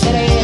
Seré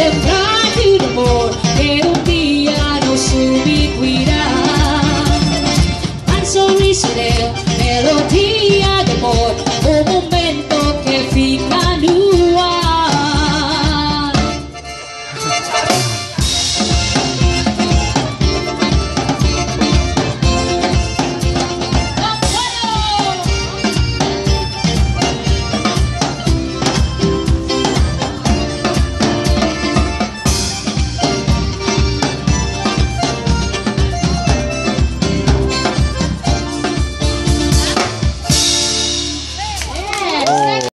temprano amor que un día nos ubicuirá. Al sol y seré